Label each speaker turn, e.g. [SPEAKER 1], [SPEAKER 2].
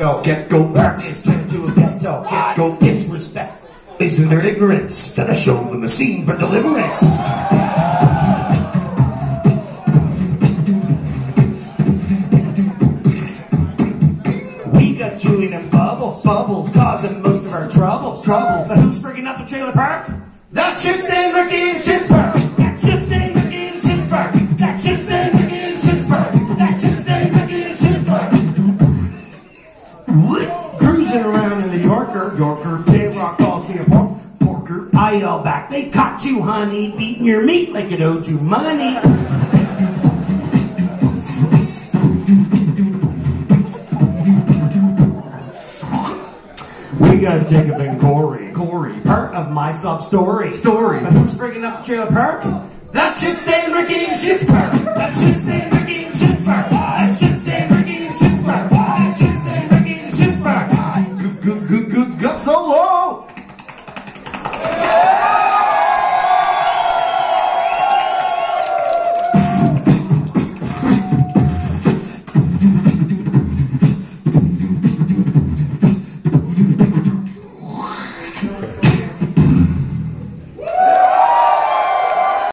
[SPEAKER 1] go, get go. Park is turned to a ghetto, get go. Disrespect is in their ignorance. that I show them a scene for deliverance. We got Julian and Bubbles, Bubbles, causing most of our troubles, troubles. But who's frigging up the trailer park? That shit's named Ricky in Shitsburg. Cruising around in the Yorker, Yorker, J-Roc, Coliseum, Pork, Porker. I yell back, they caught you, honey, beating your meat like it owed you money. We got Jacob and Cory. Cory, part of my sub story. Story. But who's frigging up the trailer park? That shit's named Ricky Shitsburg. good God.